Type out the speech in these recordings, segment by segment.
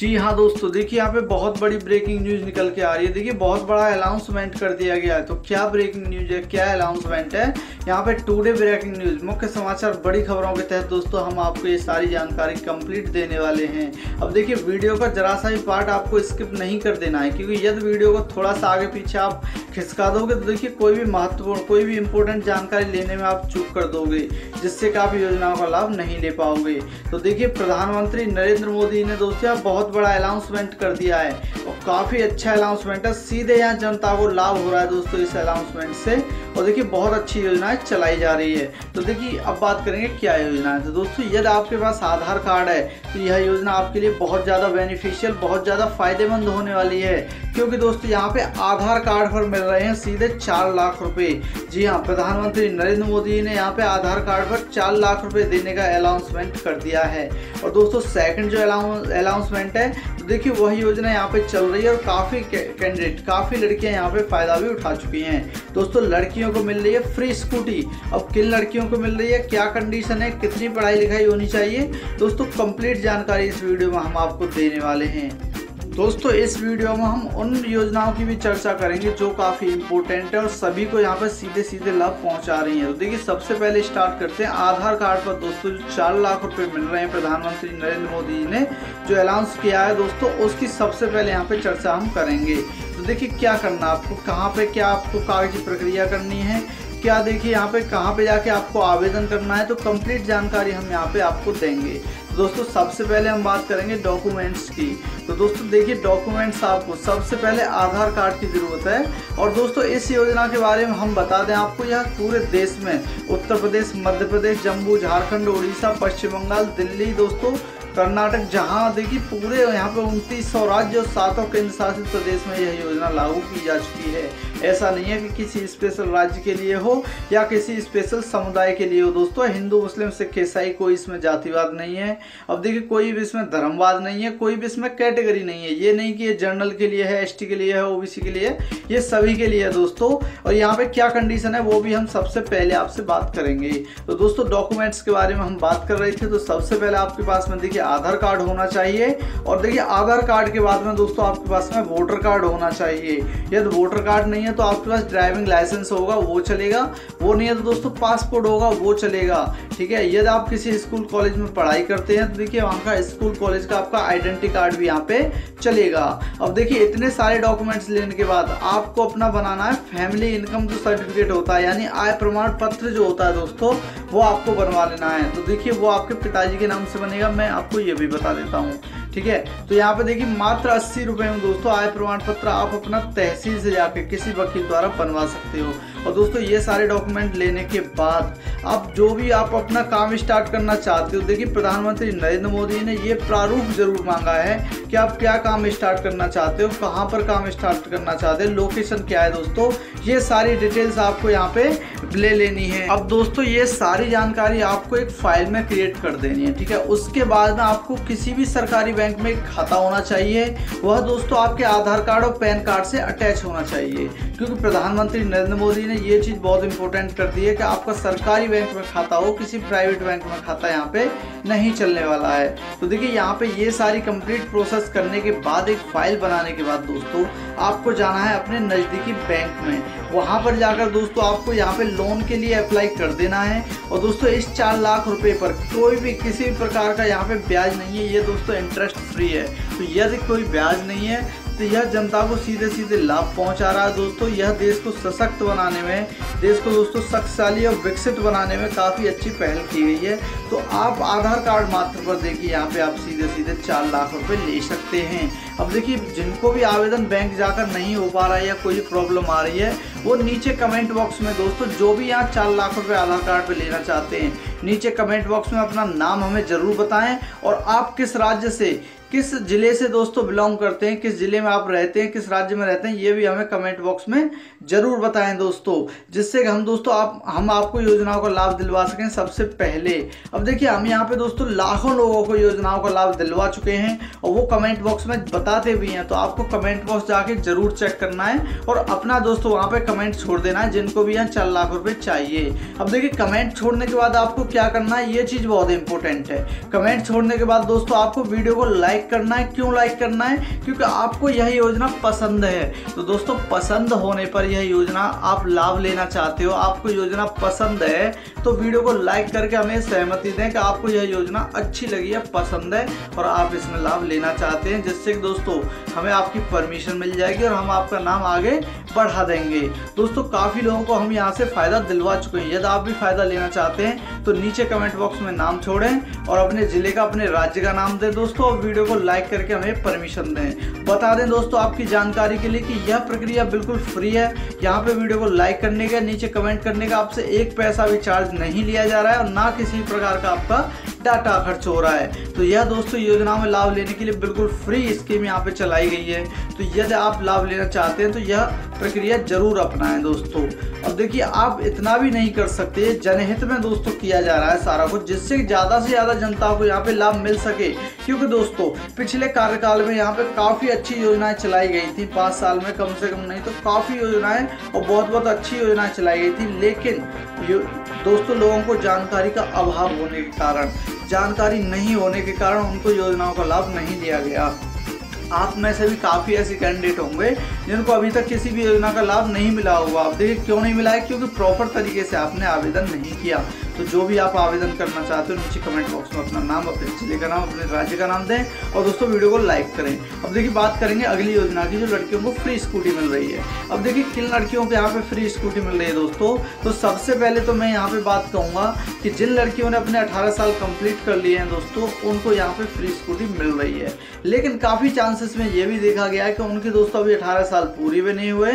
जी हाँ दोस्तों, देखिए यहाँ पे बहुत बड़ी ब्रेकिंग न्यूज़ निकल के आ रही है। देखिए, बहुत बड़ा अनाउंसमेंट कर दिया गया है। तो क्या ब्रेकिंग न्यूज़ है? क्या अनाउंसमेंट है? यहाँ पे टुडे ब्रेकिंग न्यूज़ मुख्य समाचार बड़ी खबरों के तहत दोस्तों, हम आपको ये सारी जानकारी कंप्लीट देने वाले हैं। अब देखिए वीडियो का जरा सा भी पार्ट आपको स्किप नहीं कर देना है, क्योंकि यदि वीडियो को थोड़ा सा आगे पीछे आप खिसका दोगे तो देखिए कोई भी महत्वपूर्ण, कोई भी इंपॉर्टेंट जानकारी लेने में आप चूक कर दोगे, जिससे कि आप योजनाओं का लाभ नहीं ले पाओगे। तो देखिए, प्रधानमंत्री नरेंद्र मोदी ने दोस्तों बहुत बड़ा अनाउंसमेंट कर दिया है। और काफ़ी अच्छा अनाउंसमेंट है। सीधे यहाँ जनता को लाभ हो रहा है दोस्तों इस अनाउंसमेंट से। और देखिए, बहुत अच्छी योजनाएँ चलाई जा रही है। तो देखिए, अब बात करेंगे क्या योजना है। तो दोस्तों, यदि आपके पास आधार कार्ड है तो यह योजना आपके लिए बहुत ज़्यादा बेनिफिशियल बहुत ज़्यादा फ़ायदेमंद होने वाली है। क्योंकि दोस्तों, यहाँ पे आधार कार्ड पर मिल रहे हैं सीधे चार लाख रुपए। जी हाँ प्रधानमंत्री नरेंद्र मोदी ने यहाँ पे आधार कार्ड पर चार लाख रुपए देने का अनाउंसमेंट कर दिया है। और दोस्तों सेकंड जो अनाउंसमेंट है देखिए, वही योजना यहाँ पे चल रही है और काफ़ी कैंडिडेट, काफ़ी लड़कियाँ यहाँ पे फ़ायदा भी उठा चुकी हैं। दोस्तों, लड़कियों को मिल रही है फ्री स्कूटी। अब किन लड़कियों को मिल रही है? क्या कंडीशन है? कितनी पढ़ाई लिखाई होनी चाहिए? दोस्तों कंप्लीट जानकारी इस वीडियो में हम आपको देने वाले हैं। दोस्तों, इस वीडियो में हम उन योजनाओं की भी चर्चा करेंगे जो काफ़ी इंपॉर्टेंट है और सभी को यहाँ पर सीधे सीधे लाभ पहुँचा रही है। तो देखिए, सबसे पहले स्टार्ट करते हैं। आधार कार्ड पर दोस्तों, जो चार लाख रुपए मिल रहे हैं प्रधानमंत्री नरेंद्र मोदी ने, जो अनाउंस किया है दोस्तों, उसकी सबसे पहले यहाँ पे चर्चा हम करेंगे। तो देखिए, क्या करना आपको? कहाँ पे क्या आपको कागज़ी प्रक्रिया करनी है? क्या देखिए, यहाँ पे कहाँ पे जाके आपको आवेदन करना है? तो कंप्लीट जानकारी हम यहाँ पे आपको देंगे। दोस्तों, सबसे पहले हम बात करेंगे डॉक्यूमेंट्स की। तो दोस्तों, देखिए डॉक्यूमेंट्स आपको, सबसे पहले आधार कार्ड की ज़रूरत है। और दोस्तों, इस योजना के बारे में हम बता दें आपको, यह पूरे देश में, उत्तर प्रदेश, मध्य प्रदेश, जम्मू, झारखंड, उड़ीसा, पश्चिम बंगाल, दिल्ली, दोस्तों, कर्नाटक, जहाँ देखिए पूरे यहाँ पे उनतीस सौ राज्य और सातों केंद्र शासित प्रदेश में यह योजना लागू की जा चुकी है। ऐसा नहीं है कि किसी स्पेशल राज्य के लिए हो या किसी स्पेशल समुदाय के लिए हो। दोस्तों, हिंदू, मुस्लिम, सिख, ईसाई, कोई इसमें जातिवाद नहीं है। अब देखिए, कोई भी इसमें धर्मवाद नहीं है, कोई भी इसमें कैटेगरी नहीं है। ये नहीं कि ये जनरल के लिए है एसटी के लिए है ओबीसी के लिए ये सभी के लिए है दोस्तों। और यहाँ पे क्या कंडीशन है, वो भी हम सबसे पहले आपसे बात करेंगे। तो दोस्तों डॉक्यूमेंट्स के बारे में हम बात कर रहे थे तो सबसे पहले आपके पास में देखिए, आधार कार्ड होना चाहिए। और देखिए, आधार कार्ड के बाद में दोस्तों, आपके पास में वोटर कार्ड होना चाहिए। यदि वोटर कार्ड नहीं है तो आपके पास ड्राइविंग लाइसेंस होगा, वो चलेगा। वो नहीं है तो दोस्तों पासपोर्ट होगा, वो चलेगा। ठीक है? यदि आप किसी स्कूल कॉलेज में पढ़ाई करते हैं तो देखिए वहाँ का स्कूल कॉलेज का आपका आइडेंटिटी कार्ड भी यहाँ पे चलेगा। अब देखिए, इतने सारे डॉक्यूमेंट्स लेने के बाद आपको अपना बनाना है फैमिली इनकम जो सर्टिफिकेट होता है, यानी आय प्रमाण पत्र जो होता है दोस्तों, वो आपको बनवा लेना है। तो देखिए, वो आपके पिताजी के नाम से बनेगा। मैं आपको ये भी बता देता हूँ। ठीक है? तो यहाँ पे देखिए, मात्र अस्सी रुपए में दोस्तों आय प्रमाण पत्र आप अपना तहसील से जाके किसी वकील द्वारा बनवा सकते हो। और दोस्तों, ये सारे डॉक्यूमेंट लेने के बाद आप जो भी आप अपना काम स्टार्ट करना चाहते हो, देखिए प्रधानमंत्री नरेंद्र मोदी ने ये प्रारूप ज़रूर मांगा है कि आप क्या काम स्टार्ट करना चाहते हो, कहाँ पर काम स्टार्ट करना चाहते हो, लोकेशन क्या है दोस्तों? ये सारी डिटेल्स आपको यहाँ पे ले लेनी है। अब दोस्तों, ये सारी जानकारी आपको एक फ़ाइल में क्रिएट कर देनी है, ठीक है? उसके बाद में आपको किसी भी सरकारी बैंक में खाता होना चाहिए। वह दोस्तों आपके आधार कार्ड और पैन कार्ड से अटैच होना चाहिए। क्योंकि प्रधानमंत्री नरेंद्र मोदी ने ये चीज़ बहुत इंपॉर्टेंट कर दी है कि आपका सरकारी बैंक में खाता हो, किसी प्राइवेट बैंक में खाता यहाँ पे नहीं चलने वाला है। तो देखिए, यहाँ पे ये सारी कंप्लीट प्रोसेस करने के बाद, एक फ़ाइल बनाने के बाद दोस्तों आपको जाना है अपने नज़दीकी बैंक में। वहाँ पर जाकर दोस्तों आपको यहाँ पे लोन के लिए अप्लाई कर देना है। और दोस्तों इस चार लाख रुपए पर कोई भी किसी भी प्रकार का यहाँ पे ब्याज नहीं है। ये दोस्तों इंटरेस्ट फ्री है। तो यदि कोई ब्याज नहीं है तो यह जनता को सीधे सीधे लाभ पहुँचा रहा है दोस्तों। यह देश को सशक्त बनाने में, देश को दोस्तों शक्तिशाली और विकसित बनाने में काफ़ी अच्छी पहल की गई है। तो आप आधार कार्ड मात्र पर देखिए, यहाँ पे आप सीधे सीधे चार लाख रुपए ले सकते हैं। अब देखिए, जिनको भी आवेदन बैंक जाकर नहीं हो पा रहा है या कोई प्रॉब्लम आ रही है, वो नीचे कमेंट बॉक्स में दोस्तों, जो भी यहाँ चार लाख रुपए आधार कार्ड पर लेना चाहते हैं, नीचे कमेंट बॉक्स में अपना नाम हमें ज़रूर बताएँ और आप किस राज्य से किस ज़िले से दोस्तों बिलोंग करते हैं, किस ज़िले में आप रहते हैं, किस राज्य में रहते हैं, ये भी हमें कमेंट बॉक्स में ज़रूर बताएँ दोस्तों, जिससे कि हम दोस्तों आप, हम आपको योजनाओं का लाभ दिलवा सकें सबसे पहले। अब देखिए, हम यहाँ पे दोस्तों लाखों लोगों को योजनाओं का लाभ दिलवा चुके हैं और वो कमेंट बॉक्स में बताते भी हैं तो आपको कमेंट बॉक्स जाके ज़रूर चेक करना है और अपना दोस्तों वहाँ पर कमेंट छोड़ देना है, जिनको भी यहाँ चार लाख रुपए चाहिए। अब देखिए कमेंट छोड़ने के बाद आपको क्या करना है, ये चीज़ बहुत इंपॉर्टेंट है। कमेंट छोड़ने के बाद दोस्तों आपको वीडियो को लाइक करना है, क्यों लाइक करना है? क्योंकि आपको यह योजना पसंद है। तो दोस्तों, पसंद होने पर यह योजना आप लाभ लेना चाहते हो, आपको योजना पसंद है तो वीडियो को लाइक करके हमें सहमति दें कि आपको यह योजना अच्छी लगी है पसंद है और आप इसमें लाभ लेना चाहते हैं, जिससे कि दोस्तों, हमें आपकी परमिशन मिल जाएगी और हम आपका नाम आगे बढ़ा देंगे। दोस्तों, काफ़ी लोगों को हम यहाँ से फ़ायदा दिलवा चुके हैं। यदि आप भी फ़ायदा लेना चाहते हैं तो नीचे कमेंट बॉक्स में नाम छोड़ें और अपने ज़िले का, अपने राज्य का नाम दें दोस्तों, और वीडियो को लाइक करके हमें परमिशन दें। बता दें दोस्तों आपकी जानकारी के लिए कि यह प्रक्रिया बिल्कुल फ्री है। यहाँ पे वीडियो को लाइक करने का, नीचे कमेंट करने का आपसे एक पैसा भी चार्ज नहीं लिया जा रहा है और ना किसी प्रकार का आपका डाटा खर्च हो रहा है। तो यह दोस्तों योजना में लाभ लेने के लिए बिल्कुल फ्री स्कीम यहाँ पे चलाई गई है। तो यदि आप लाभ लेना चाहते हैं तो यह प्रक्रिया ज़रूर अपनाएँ दोस्तों। अब देखिए, आप इतना भी नहीं कर सकते, जनहित में दोस्तों किया जा रहा है सारा कुछ, जिससे ज़्यादा से ज़्यादा जनता को यहाँ पे लाभ मिल सके। क्योंकि दोस्तों, पिछले कार्यकाल में यहाँ पे काफ़ी अच्छी योजनाएँ चलाई गई थी। पाँच साल में कम से कम नहीं तो काफ़ी योजनाएँ और बहुत बहुत अच्छी योजनाएँ चलाई गई थी। लेकिन दोस्तों, लोगों को जानकारी का अभाव होने के कारण, जानकारी नहीं होने के कारण उनको योजनाओं का लाभ नहीं दिया गया। आप में से भी काफ़ी ऐसे कैंडिडेट होंगे, जिनको अभी तक किसी भी योजना का लाभ नहीं मिला होगा। आप देखिए, क्यों नहीं मिला है? क्योंकि प्रॉपर तरीके से आपने आवेदन नहीं किया। तो जो भी आप आवेदन करना चाहते हो, नीचे कमेंट बॉक्स में अपना नाम, अपने ज़िले का नाम, अपने राज्य का नाम दें और दोस्तों वीडियो को लाइक करें। अब देखिए बात करेंगे अगली योजना की, जो लड़कियों को फ्री स्कूटी मिल रही है। अब देखिए किन लड़कियों को यहाँ पे फ्री स्कूटी मिल रही है दोस्तों? तो सबसे पहले तो मैं यहाँ पे बात कहूँगा कि जिन लड़कियों ने अपने अठारह साल कंप्लीट कर लिए हैं दोस्तों, उनको यहाँ पे फ्री स्कूटी मिल रही है। लेकिन काफ़ी चांसेस में ये भी देखा गया है कि उनके दोस्तों अभी अठारह साल पूरी भी नहीं हुए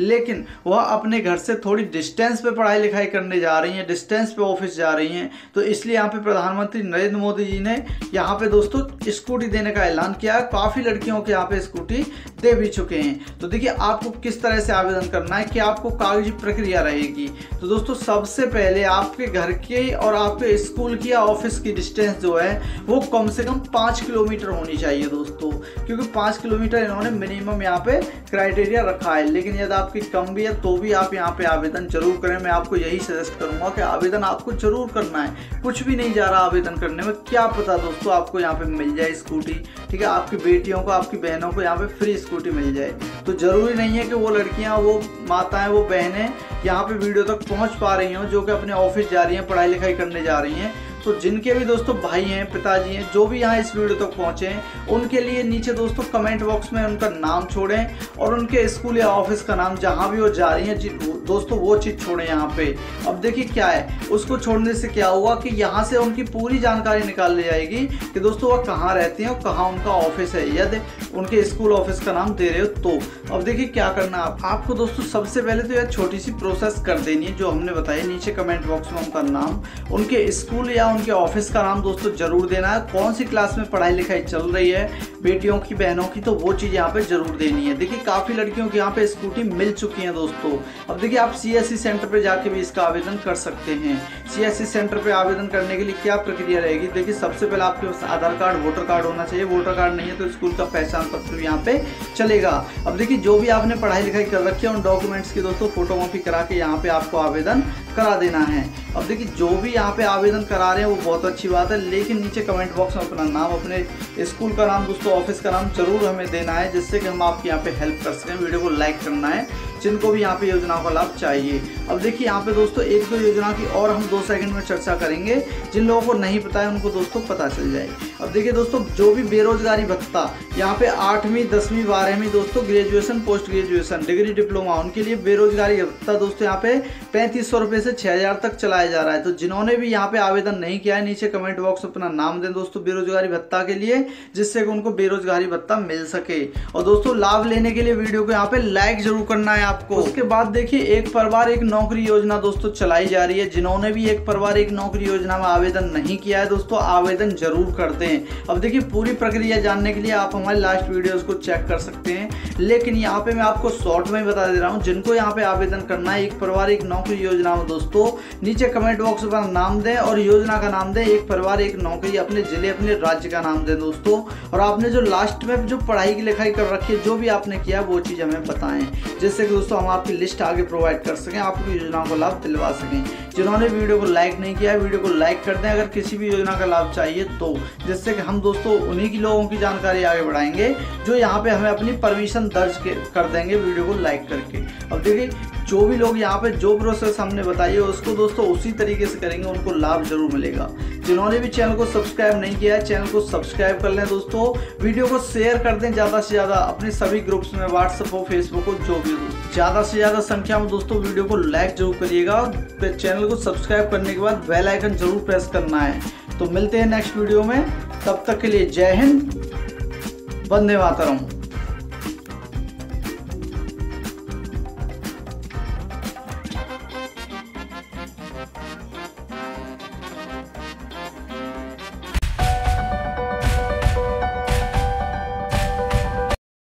लेकिन वह अपने घर से थोड़ी डिस्टेंस पे पढ़ाई लिखाई करने जा रही हैं डिस्टेंस पे ऑफ़िस जा रही हैं। तो इसलिए यहाँ पे प्रधानमंत्री नरेंद्र मोदी जी ने यहाँ पे दोस्तों स्कूटी देने का ऐलान किया है। काफ़ी लड़कियों के यहाँ पे स्कूटी दे भी चुके हैं। तो देखिए, आपको किस तरह से आवेदन करना है कि आपको कागज़ी प्रक्रिया रहेगी? तो दोस्तों, सबसे पहले आपके घर के और आपके स्कूल की या ऑफ़िस की डिस्टेंस जो है, वो कम से कम पाँच किलोमीटर होनी चाहिए दोस्तों। क्योंकि पाँच किलोमीटर इन्होंने मिनिमम यहाँ पे क्राइटेरिया रखा है। लेकिन यदि आपकी कम भी है तो भी आप यहाँ पे आवेदन ज़रूर करें। मैं आपको यही सजेस्ट करूँगा कि आवेदन आपको ज़रूर करना है। कुछ भी नहीं जा रहा आवेदन करने में। क्या पता दोस्तों आपको यहाँ पे मिल जाए स्कूटी, ठीक है? आपकी बेटियों को, आपकी बहनों को यहाँ पे फ्री स्कूटी मिल जाए। तो ज़रूरी नहीं है कि वो लड़कियाँ, वो माताएँ, वो बहनें यहाँ पे वीडियो तक पहुँच पा रही हों, जो कि अपने ऑफ़िस जा रही हैं पढ़ाई लिखाई करने जा रही हैं। तो जिनके भी दोस्तों भाई हैं, पिताजी हैं, जो भी यहाँ इस वीडियो तक पहुँचे हैं, उनके लिए नीचे दोस्तों कमेंट बॉक्स में उनका नाम छोड़ें और उनके स्कूल या ऑफ़िस का नाम जहाँ भी वो जा रही हैं दोस्तों वो चीज़ छोड़ें यहाँ पे। अब देखिए क्या है, उसको छोड़ने से क्या हुआ कि यहाँ से उनकी पूरी जानकारी निकाल ली जाएगी कि दोस्तों वह कहाँ रहती हैं और कहाँ उनका ऑफ़िस है। यदि उनके स्कूल ऑफ़िस का नाम दे रहे हो तो। अब देखिए क्या करना आप। आपको दोस्तों सबसे पहले तो यह छोटी सी प्रोसेस कर देनी है, जो हमने बताया नीचे कमेंट बॉक्स में उनका नाम, उनके स्कूल या उनके ऑफ़िस का नाम दोस्तों ज़रूर देना है। कौन सी क्लास में पढ़ाई लिखाई चल रही है, बेटियों की, बहनों की तो वो चीज़ यहाँ पे ज़रूर देनी है। देखिए काफ़ी लड़कियों की यहाँ पे स्कूटी मिल चुकी है दोस्तों। अब देखिए आप सीएससी सेंटर पे जाके भी इसका आवेदन कर सकते हैं। सीएससी सेंटर पे आवेदन करने के लिए क्या प्रक्रिया रहेगी? देखिए सबसे पहले आपके पास आधार कार्ड वोटर कार्ड होना चाहिए। वोटर कार्ड नहीं है तो स्कूल का पहचान पत्र यहाँ पे चलेगा। अब देखिए, जो भी आपने पढ़ाई लिखाई कर रखी है, उन डॉक्यूमेंट्स की दोस्तों फ़ोटो कॉपी करा के यहाँ पे आपको आवेदन करा देना है। अब देखिए, जो भी यहाँ पे आवेदन करा रहे हैं, वो बहुत अच्छी बात है, लेकिन नीचे कमेंट बॉक्स में अपना नाम, अपने स्कूल का नाम, दोस्तों ऑफ़िस का नाम ज़रूर हमें देना है, जिससे कि हम आपकी यहाँ पे हेल्प कर सकें, वीडियो को लाइक करना है। जिनको भी यहाँ पे योजनाओं का लाभ चाहिए। अब देखिए यहाँ पे दोस्तों, एक दो योजना की और हम दो सेकंड में चर्चा करेंगे। जिन लोगों को नहीं पता है, उनको दोस्तों पता चल जाए। अब देखिए दोस्तों, जो भी बेरोजगारी भत्ता, यहाँ पे आठवीं, दसवीं, बारहवीं दोस्तों graduation post graduation degree diploma उनके लिए बेरोजगारी भत्ता दोस्तों यहाँ पे पैंतीस सौ से छः हज़ार तक चलाया जा रहा है। तो जिन्होंने भी यहाँ पे आवेदन नहीं किया है, नीचे कमेंट बॉक्स में अपना नाम दें दोस्तों बेरोजगारी भत्ता के लिए, जिससे कि उनको बेरोजगारी भत्ता मिल सके। और दोस्तों, लाभ लेने के लिए वीडियो को यहाँ पे लाइक ज़रूर करना है। आपको। उसके बाद देखिए, एक परिवार, एक नौकरी योजना दोस्तों चलाई जा रही है। जिन्होंने भी एक परिवार, एक नौकरी योजना में आवेदन नहीं किया है दोस्तों, आवेदन ज़रूर करते हैं अब देखिए, पूरी प्रक्रिया जानने के लिए आप हमारे लास्ट वीडियोस को चेक कर सकते हैं। लेकिन यहाँ पे मैं आपको शॉर्ट में बता दे रहा हूँ, जिनको यहाँ पे आवेदन करना है, एक परिवार, एक नौकरी योजना में दोस्तों, नीचे कमेंट बॉक्स पर नाम दें और योजना का नाम दें, एक परिवार, एक नौकरी, अपने ज़िले, अपने राज्य का नाम दें दोस्तों। और आपने जो लास्ट में जो पढ़ाई की लिखाई कर रखी है, जो भी आपने किया, वो चीज़ हमें बताएँ। जैसे कि दोस्तों, हम आपकी लिस्ट आगे प्रोवाइड कर सकें आपको योजनाओं का लाभ दिलवा सकें। जिन्होंने वीडियो को लाइक नहीं किया वीडियो को लाइक कर दें। अगर किसी भी योजना का लाभ चाहिए तो जिससे कि हम दोस्तों उन्हीं की लोगों की जानकारी आगे बढ़ाएँगे, जो यहाँ पे हमें अपनी परमिशन दर्ज कर देंगे वीडियो को लाइक करके। अब देखिए, जो भी लोग यहाँ पे जो प्रोसेस हमने बताई है, उसको दोस्तों उसी तरीके से करेंगे, उनको लाभ ज़रूर मिलेगा। जिन्होंने भी चैनल को सब्सक्राइब नहीं किया है चैनल को सब्सक्राइब कर लें दोस्तों। वीडियो को शेयर कर दें, ज़्यादा से ज़्यादा अपने सभी ग्रुप्स में व्हाट्सअप हो फेसबुक हो, जो भी ज़्यादा से ज़्यादा संख्या में दोस्तों वीडियो को लाइक ज़रूर करिएगा और चैनल को सब्सक्राइब करने के बाद बेल आइकन ज़रूर प्रेस करना है। तो मिलते हैं नेक्स्ट वीडियो में। तब तक के लिए जय हिंद। वंदे मातरम।